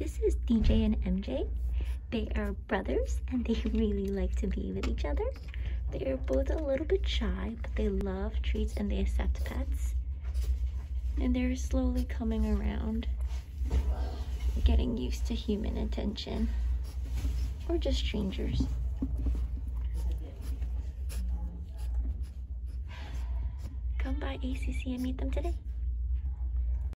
this is DJ and MJ. They are brothers and they really like to be with each other. They are both a little bit shy, but they love treats and they accept pets. And they're slowly coming around, getting used to human attention or just strangers. Come by ACC and meet them today.